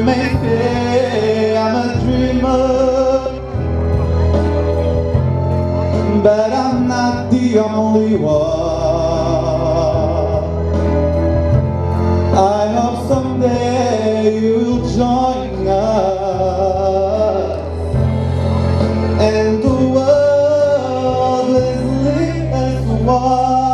to make. I'm a dreamer, but I'm not the only one. I hope someday you'll join us, and the world will lead us one.